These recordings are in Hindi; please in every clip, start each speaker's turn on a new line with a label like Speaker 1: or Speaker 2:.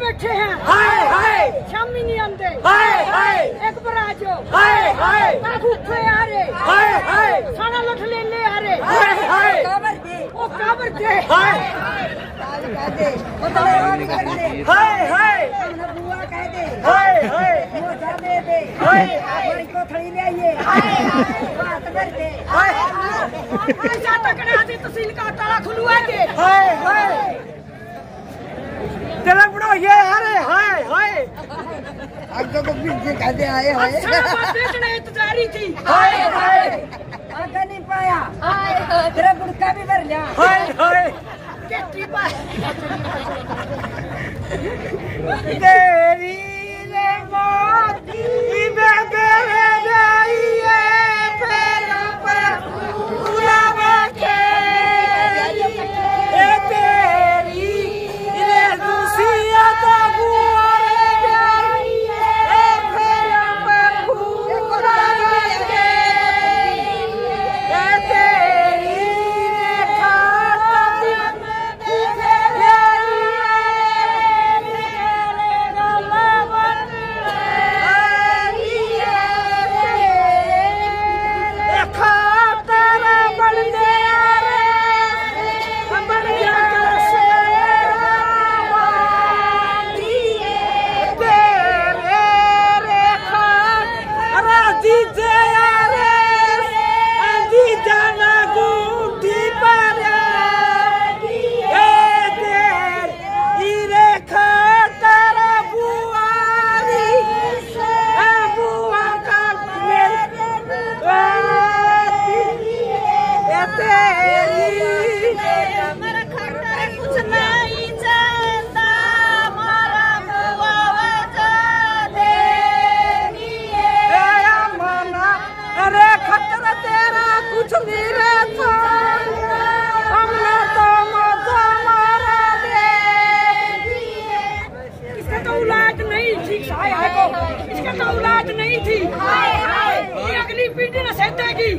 Speaker 1: बैठे
Speaker 2: हाय
Speaker 1: आ रहे
Speaker 2: हाय हाय
Speaker 1: खाना
Speaker 2: हाय। हाय हाय। हाय हाय।
Speaker 1: ऐसा तकड़े आते तहसील का ताला खुलवा के
Speaker 2: हाय हाय तेरा बड़ा ये अरे हाय हाय
Speaker 3: आगे तो पीछे कहते आए हाय
Speaker 1: सारा बात देखने इंतजारी थी
Speaker 2: हाय। हाय
Speaker 3: आगे नहीं पाया तेरा गुड़का भी भर लिया।
Speaker 2: हाय हाय।
Speaker 1: Daddy.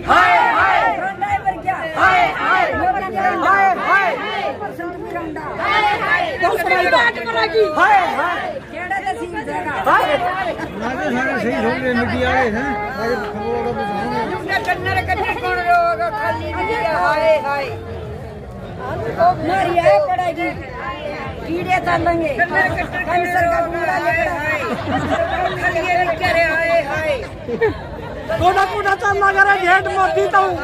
Speaker 1: हाय हाय।
Speaker 3: ड्राइवर क्या
Speaker 2: हाय हाय हाय हाय
Speaker 1: हाय हाय
Speaker 2: हाय हाय
Speaker 3: केड़ा
Speaker 2: हाय
Speaker 3: हाय हाय कीड़े तलेंगे कैंसर का बीमार है खाली ये करे हाय हाय
Speaker 2: कोणाकोणाचा नगर घेट मोदी जाऊ